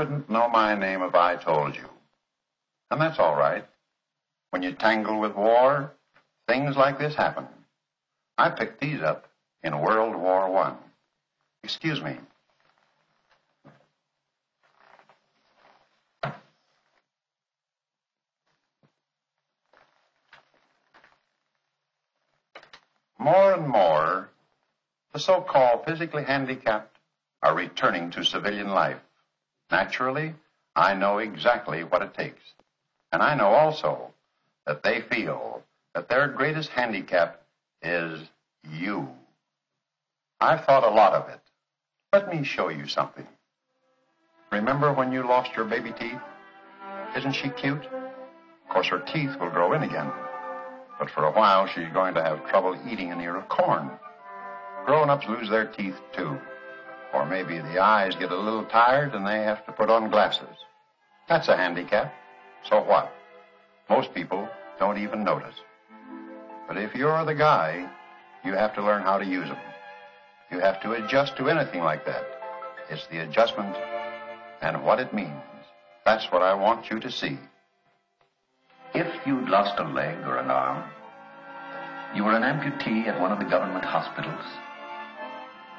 wouldn't know my name if I told you. And that's all right. When you tangle with war, things like this happen. I picked these up in World War One. Excuse me. More and more, the so-called physically handicapped are returning to civilian life. Naturally, I know exactly what it takes. And I know also that they feel that their greatest handicap is you. I've thought a lot of it. Let me show you something. Remember when you lost your baby teeth? Isn't she cute? Of course, her teeth will grow in again. But for a while, she's going to have trouble eating an ear of corn. Grown-ups lose their teeth, too. Or maybe the eyes get a little tired and they have to put on glasses. That's a handicap. So what? Most people don't even notice. But if you're the guy, you have to learn how to use them. You have to adjust to anything like that. It's the adjustment and what it means. That's what I want you to see. If you'd lost a leg or an arm, you were an amputee at one of the government hospitals,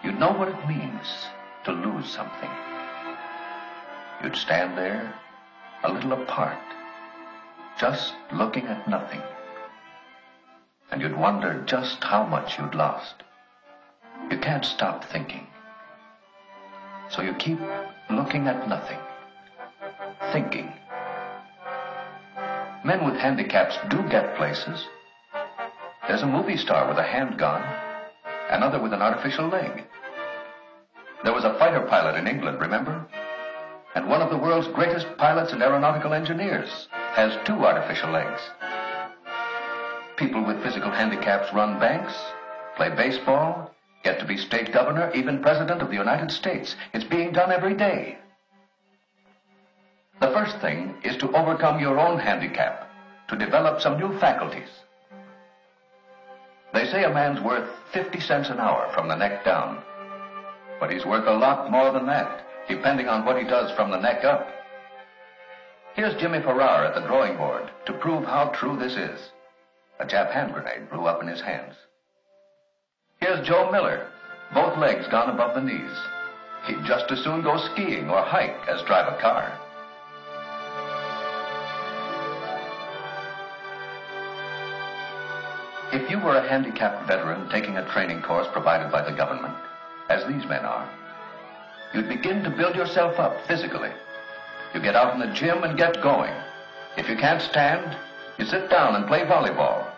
you'd know what it means to lose something. You'd stand there, a little apart, just looking at nothing. And you'd wonder just how much you'd lost. You can't stop thinking. So you keep looking at nothing, thinking. Men with handicaps do get places. There's a movie star with a hand gone, another with an artificial leg. There was a fighter pilot in England, remember? And one of the world's greatest pilots and aeronautical engineers has two artificial legs. People with physical handicaps run banks, play baseball, get to be state governor, even president of the United States. It's being done every day. The first thing is to overcome your own handicap, to develop some new faculties. They say a man's worth 50 cents an hour from the neck down. But he's worth a lot more than that, depending on what he does from the neck up. Here's Jimmy Farrar at the drawing board to prove how true this is. A Jap hand grenade blew up in his hands. Here's Joe Miller, both legs gone above the knees. He'd just as soon go skiing or hike as drive a car. If you were a handicapped veteran taking a training course provided by the government, as these men are, you'd begin to build yourself up physically. You get out in the gym and get going. If you can't stand, you sit down and play volleyball.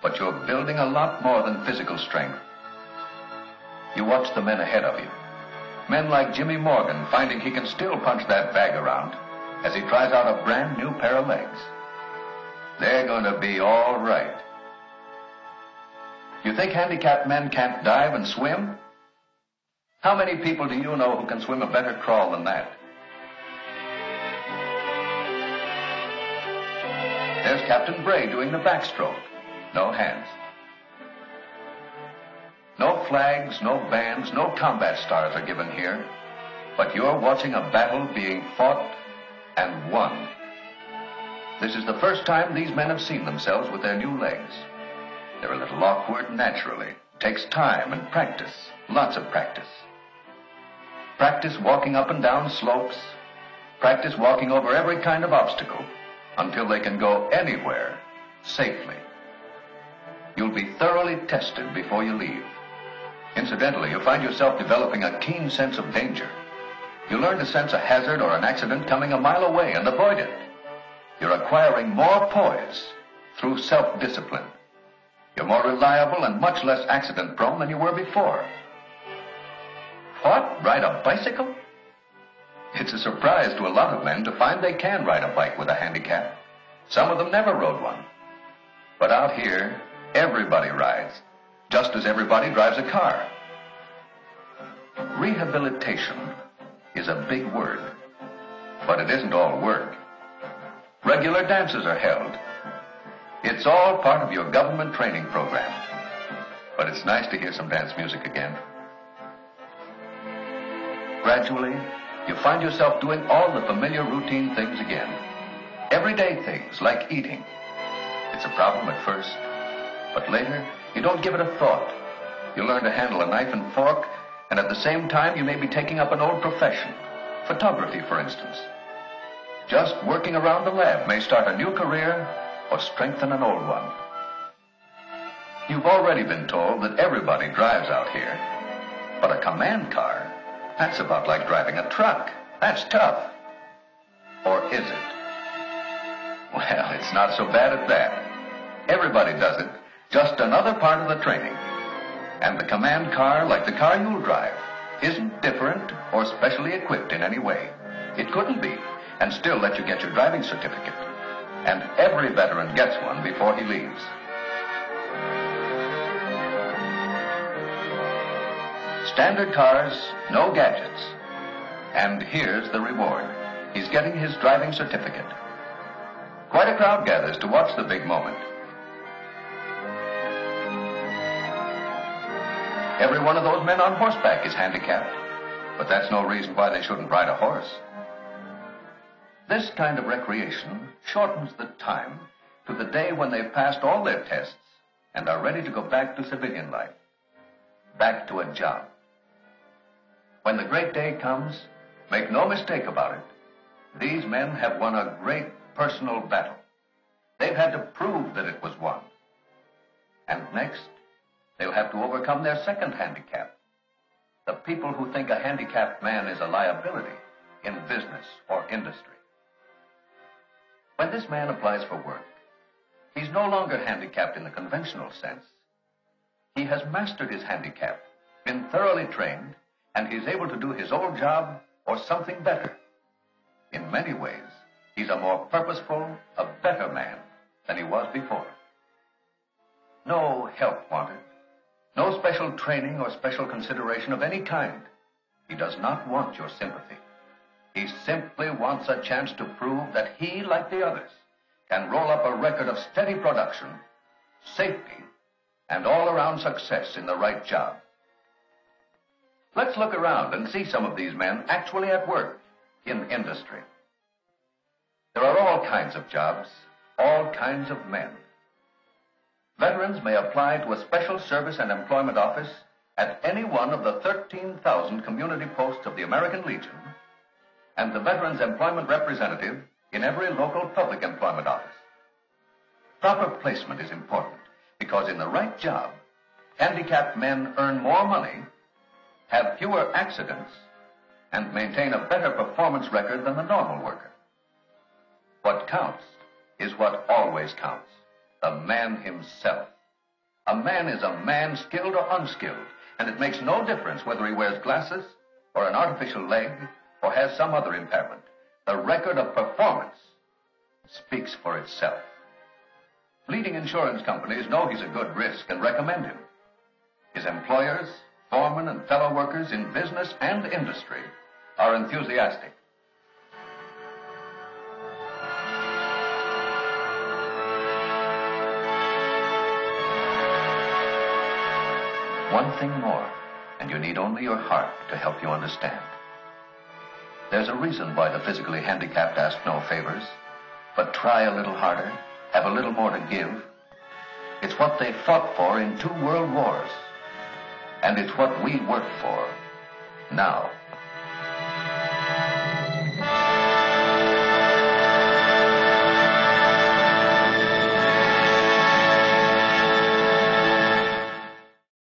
But you're building a lot more than physical strength. You watch the men ahead of you. Men like Jimmy Morgan finding he can still punch that bag around as he tries out a brand new pair of legs. They're going to be all right. You think handicapped men can't dive and swim? How many people do you know who can swim a better crawl than that? There's Captain Bray doing the backstroke. No hands. No flags, no bands, no combat stars are given here. But you're watching a battle being fought and won. This is the first time these men have seen themselves with their new legs. They're a little awkward naturally. Takes time and practice. Lots of practice. Practice walking up and down slopes. Practice walking over every kind of obstacle until they can go anywhere safely. You'll be thoroughly tested before you leave. Incidentally, you'll find yourself developing a keen sense of danger. You learn to sense a hazard or an accident coming a mile away and avoid it. You're acquiring more poise through self-discipline. You're more reliable and much less accident prone than you were before. What? Ride a bicycle? It's a surprise to a lot of men to find they can ride a bike with a handicap. Some of them never rode one. But out here, everybody rides, just as everybody drives a car. Rehabilitation is a big word, but it isn't all work. Regular dances are held. It's all part of your government training program. But it's nice to hear some dance music again. Gradually, you find yourself doing all the familiar routine things again. Everyday things like eating. It's a problem at first, but later you don't give it a thought. You learn to handle a knife and fork, and at the same time you may be taking up an old profession. Photography, for instance. Just working around the lab may start a new career or strengthen an old one. You've already been told that everybody drives out here, but a command car, that's about like driving a truck. That's tough. Or is it? Well, it's not so bad at that. Everybody does it, just another part of the training. And the command car, like the car you'll drive, isn't different or specially equipped in any way. It couldn't be, and still let you get your driving certificate. And every veteran gets one before he leaves. Standard cars, no gadgets. And here's the reward. He's getting his driving certificate. Quite a crowd gathers to watch the big moment. Every one of those men on horseback is handicapped, but that's no reason why they shouldn't ride a horse. This kind of recreation shortens the time to the day when they've passed all their tests and are ready to go back to civilian life, back to a job. When the great day comes, make no mistake about it, these men have won a great personal battle. They've had to prove that it was won. And next, they'll have to overcome their second handicap. The people who think a handicapped man is a liability in business or industry. When this man applies for work, he's no longer handicapped in the conventional sense. He has mastered his handicap, been thoroughly trained, and he's able to do his old job or something better. In many ways, he's a more purposeful, a better man than he was before. No help wanted. No special training or special consideration of any kind. He does not want your sympathy. He simply wants a chance to prove that he, like the others, can roll up a record of steady production, safety, and all-around success in the right job. Let's look around and see some of these men actually at work in industry. There are all kinds of jobs, all kinds of men. Veterans may apply to a special service and employment office at any one of the 13,000 community posts of the American Legion and the Veterans Employment Representative in every local public employment office. Proper placement is important because in the right job, handicapped men earn more money, have fewer accidents, and maintain a better performance record than the normal worker. What counts is what always counts the man himself. A man is a man, skilled or unskilled, and it makes no difference whether he wears glasses or an artificial leg or has some other impairment. The record of performance speaks for itself. Leading insurance companies know he's a good risk and recommend him. His employers, foremen, and fellow workers in business and industry are enthusiastic. One thing more, and you need only your heart to help you understand. There's a reason why the physically handicapped ask no favors, but try a little harder, have a little more to give. It's what they fought for in two world wars. And it's what we work for now.